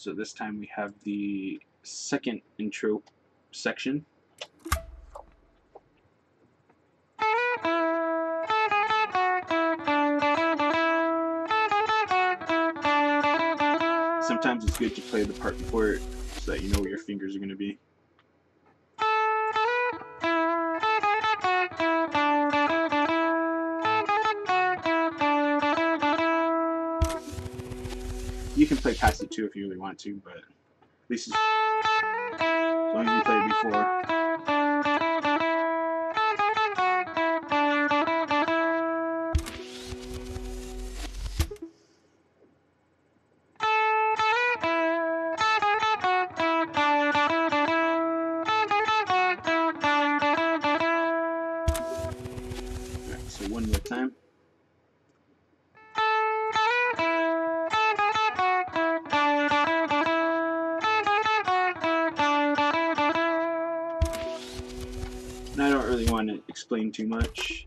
So this time we have the second intro section. Sometimes it's good to play the part before it so that you know where your fingers are going to be. You can play past it too if you really want to, but at least as long as you play it before. So one more time. And I don't really want to explain too much.